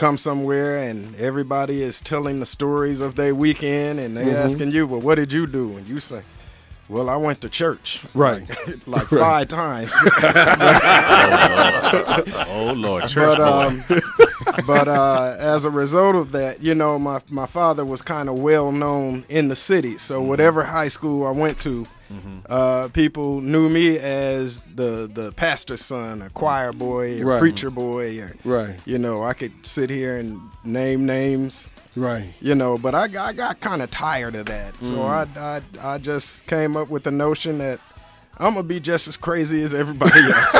come somewhere and everybody is telling the stories of their weekend and they Mhm. asking you, well, what did you do? And you say, well, I went to church. Right. Like, like Right. five times. Oh, Lord, church but, um, but uh, as a result of that, you know, my, my father was kind of well known in the city. So whatever high school I went to, uh, people knew me as the the pastor's son, a choir boy, a Right. preacher boy, or Right. you know, I could sit here and name names. Right. You know, but I, I got kind of tired of that. So Mm. I, I I just came up with the notion that I'm gonna be just as crazy as everybody else.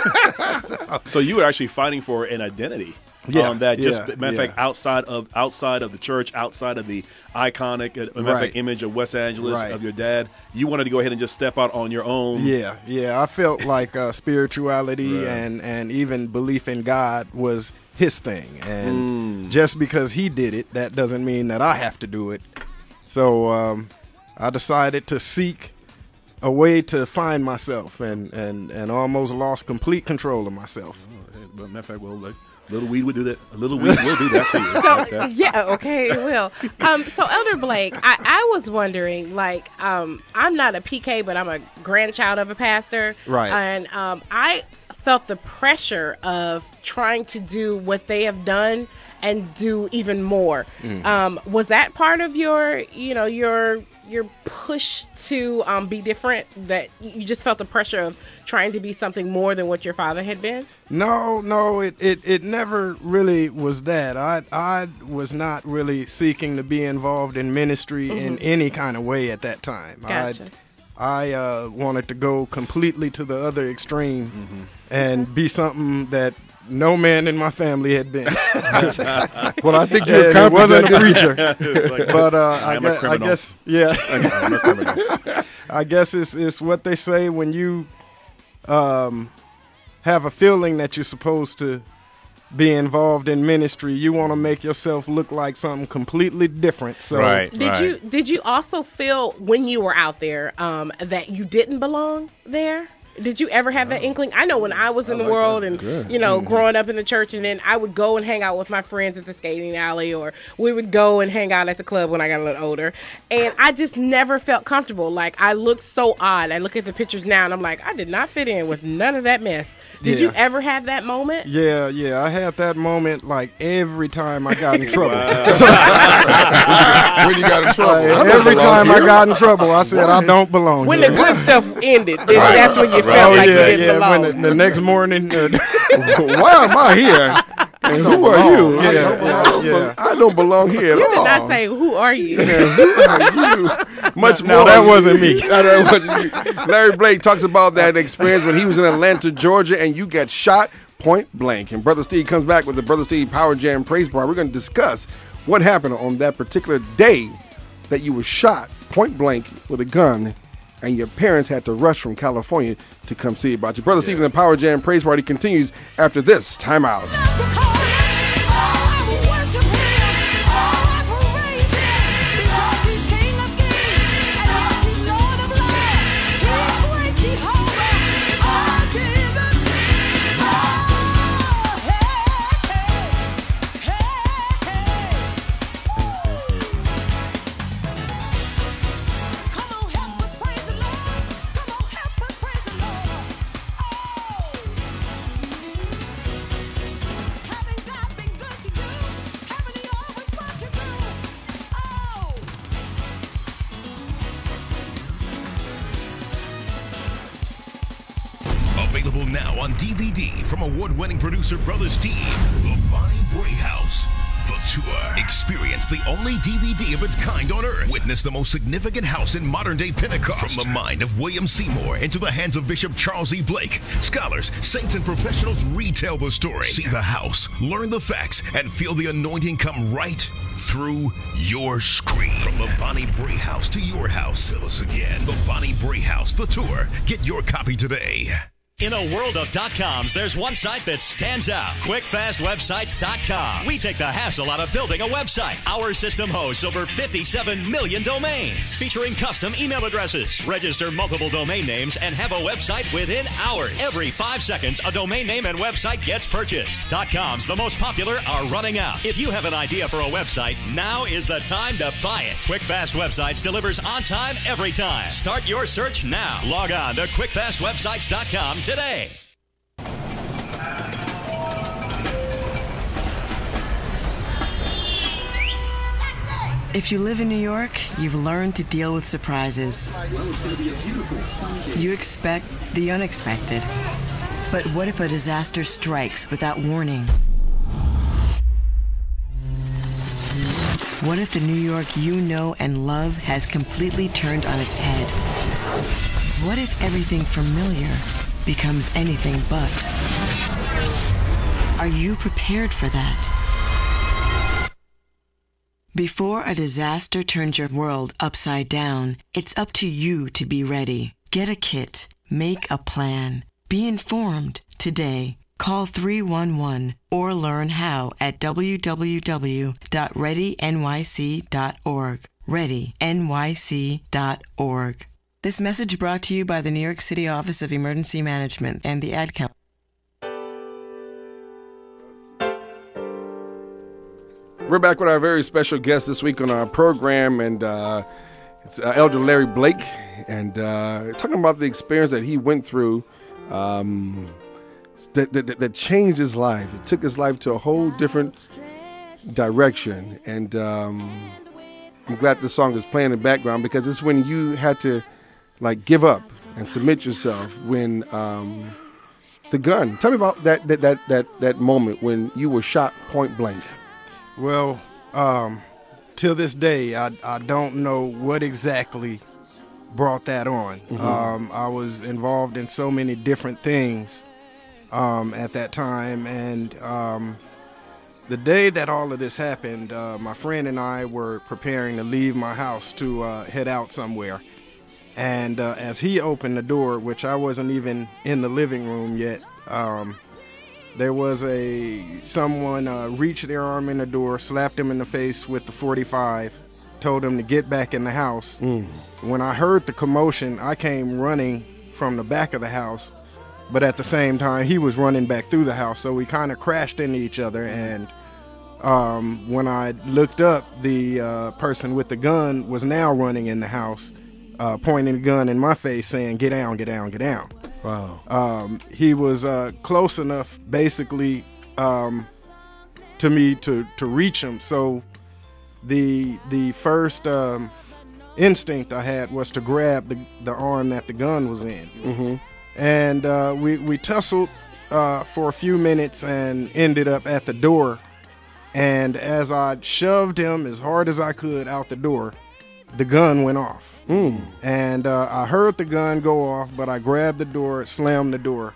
so you were actually fighting for an identity. Yeah, um, that just yeah, matter of fact, outside of outside of the church, outside of the iconic uh, Right. fact, image of West Angeles Right. of your dad, you wanted to go ahead and just step out on your own. Yeah, yeah. I felt like uh, spirituality Right. and and even belief in God was his thing, and Mm. just because he did it, that doesn't mean that I have to do it. So um, I decided to seek a way to find myself, and and and almost lost complete control of myself. But matter of fact, well, like, little weed would do that. A little weed will do that to you. So Okay. yeah, okay, it will. Um, so Elder Blake, I, I was wondering, like, um, I'm not a PK, but I'm a grandchild of a pastor, Right. And um, I felt the pressure of trying to do what they have done and do even more. Mm. Um, was that part of your, you know, your your push to um, be different? That you just felt the pressure of trying to be something more than what your father had been? No, no, it, it, it never really was that. I I was not really seeking to be involved in ministry in Mhm. any kind of way at that time. Gotcha. I I uh, wanted to go completely to the other extreme Mm-hmm. and be something that no man in my family had been. Well, I think you And it accomplished wasn't a preacher, like, but uh, I I, am guess, I guess yeah. I'm a criminal. I guess it's it's what they say when you um, have a feeling that you're supposed to be involved in ministry. You want to make yourself look like something completely different. So Right. Did you did you also feel when you were out there um, that you didn't belong there? Did you ever have that inkling? I know when I was in the world and Good. you know mm-hmm. growing up in the church, and then I would go and hang out with my friends at the skating alley, or we would go and hang out at the club when I got a little older, and I just never felt comfortable. Like I looked so odd. I look at the pictures now, and I'm like, I did not fit in with none of that mess. Did you ever have that moment? Yeah, yeah, I had that moment like every time I got in trouble. when you got in trouble. Like, every belong time I got in trouble, I said I don't belong When the good stuff ended, then that's when you felt oh like yeah, you didn't yeah. belong. When the, the next morning, uh, Why am I here? And who are you? Yeah, I, don't, yeah. I don't belong here at you all. did not say who are you. Much Now, more. that wasn't me. No, that wasn't you. Larry Blake talks about that experience when he was in Atlanta, Georgia, and you got shot point blank. And Brother Steve comes back with the Brother Steve Power Jam Praise Bar. We're going to discuss what happened on that particular day that you were shot point blank with a gun. And your parents had to rush from California to come see about you. Brother Steve and the Power Jam Praise Party continues after this timeout. Available now on DVD from award-winning producer Brothers Steve. The Bonnie Brae House. The Tour. Experience the only DVD of its kind on Earth. Witness the most significant house in modern-day Pentecost. From the mind of William Seymour into the hands of Bishop Charles E. Blake. Scholars, saints, and professionals retell the story. See the house, learn the facts, and feel the anointing come right through your screen. From the Bonnie Brae House to your house. Fill us again. The Bonnie Brae House. The Tour. Get your copy today. In a world of dot coms, there's one site that stands out quickfastwebsites.com. We take the hassle out of building a website. Our system hosts over 57 million domains, featuring custom email addresses. Register multiple domain names and have a website within hours. Every five seconds, a domain name and website gets purchased. Dot coms, the most popular, are running out. If you have an idea for a website, now is the time to buy it. QuickFast Websites delivers on time every time. Start your search now. Log on to quickfastwebsites.com today. If you live in New York, you've learned to deal with surprises. You expect the unexpected. But what if a disaster strikes without warning? What if the New York you know and love has completely turned on its head? What if everything familiar becomes anything but? Are you prepared for that? Before a disaster turns your world upside down, it's up to you to be ready. Get a kit. Make a plan. Be informed today. Call 311 or learn how at www.readynyc.org. ReadyNYC.org. This message brought to you by the New York City Office of Emergency Management and the Ad Council. We're back with our very special guest this week on our program, and uh, it's uh, Elder Larry Blake, and uh, talking about the experience that he went through um, that, that, that changed his life. It took his life to a whole different direction, and um, I'm glad this song is playing in the background because it's when you had to like give up and submit yourself when um, the gun. Tell me about that that that that that moment when you were shot point blank. Well, um, till this day, I, I don't know what exactly brought that on. Um, I was involved in so many different things um, at that time, and um, the day that all of this happened, uh, my friend and I were preparing to leave my house to uh, head out somewhere. And uh, as he opened the door, which I wasn't even in the living room yet, um, there was a someone uh, reached their arm in the door, slapped him in the face with the 45, told him to get back in the house. When I heard the commotion, I came running from the back of the house, but at the same time, he was running back through the house, so we kind of crashed into each other. And um, when I looked up, the uh, person with the gun was now running in the house, uh, pointing the gun in my face, saying, "Get down, get down, get down." Wow. um, he was uh, close enough basically um, to me to, to reach him. So the the first um, instinct I had was to grab the, the arm that the gun was in. Mm-hmm. And uh, we, we tussled uh, for a few minutes and ended up at the door. And as I shoved him as hard as I could out the door, the gun went off. And uh, I heard the gun go off, but I grabbed the door, slammed the door,